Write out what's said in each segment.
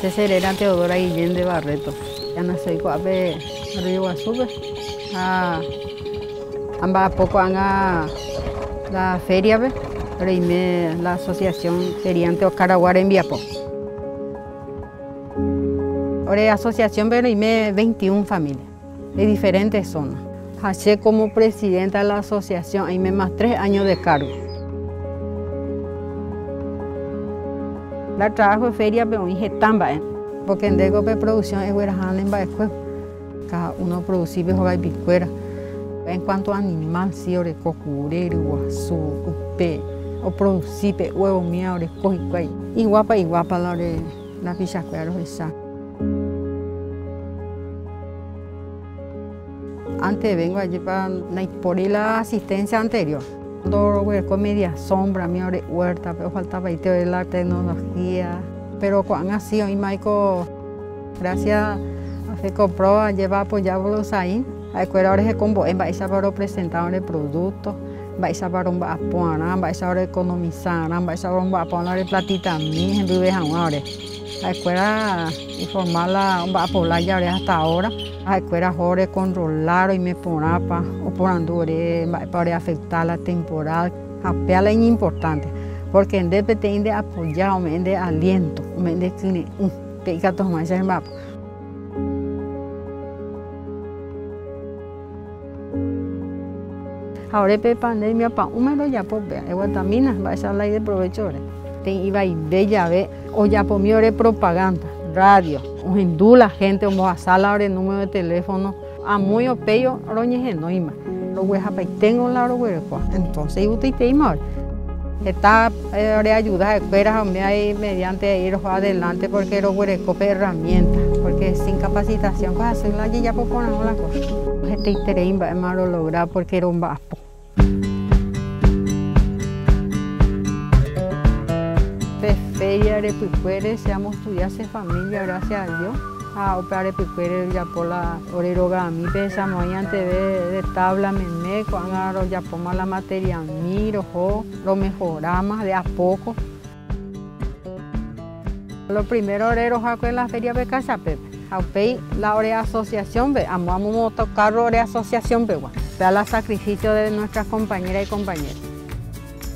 Se será Teodora Guillén de Barreto. Ya no cuál es Río Guazú. Ah, amba poco anga la feria. Reime la asociación Feriante Ocaraguara en Viapo. Ahora asociación pero 21 familias de diferentes zonas. Haché como presidenta de la asociación, ahí me más tres años de cargo. La trabajo de feria, tamba, ¿eh? porque en Dego de producción es huerajan en Baescue. Cada uno produce y picuera. En cuanto a animal, sí, ore cocurero, guazú, upe, o producir huevo mío, ore coji, y guapa y guapa la ore la pichacuera, esa. Antes vengo allí para la asistencia anterior. Todo con media sombra, mi huerta, pero faltaba ir de la tecnología. Pero cuando ha sido, y Maico, gracias a FECOPRO, lleva apoyarlos ahí. A escuela ahora es como en vais a presentar el producto, vais a para un apoyar, vais a economizar, vais a un apoyar platita mí, en vive ahora. La escuela informal un a ya hasta ahora. La escuela ahora controlar y me ponapa o por andure para afectar la temporada. A es importante porque en depende de apoyar, me de aliento, me de que un peca tomar ese mapa. Ahora pe pandemia pa un mero ya por ver, igual también va a ser la de provecho iba y bella ve o ya mí propaganda radio o hindú la gente o a sala el número de teléfono a muy opello roñe no ima lo hueja pa tengo la ro entonces yo te tema está de ayuda ahí mediante ir adelante porque lo hueco herramientas porque sin capacitación pues hacer la ya por poner la cosa. Este interés va a lograr porque era un vapo feria de Picuere, seamos estudiantes familia, gracias a Dios. A operar de Picuere, ya por la oreroga, mi pensamos ahí antes de, de tabla, me me, cuando ya pongo la materia, miro, lo mejoramos de a poco. Lo primero oreros en la feria de Casa Pepe. Aupei la orea asociación, amamos motocarro de asociación, vea la sacrificio de nuestras compañeras y compañeros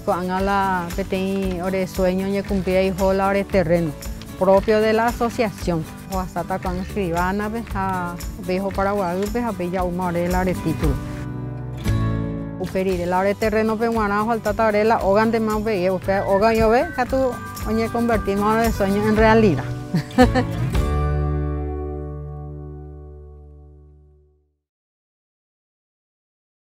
cuando la petén ore sueño y cumplir hijo la ore terreno propio de la asociación. O hasta cuando escribana a viejo paraguay pues a bella una ore la ore título. Uperir la ore terreno peruana falta ore la hogan de más ve hogan yo ve que tú oye convertimos de sueño en realidad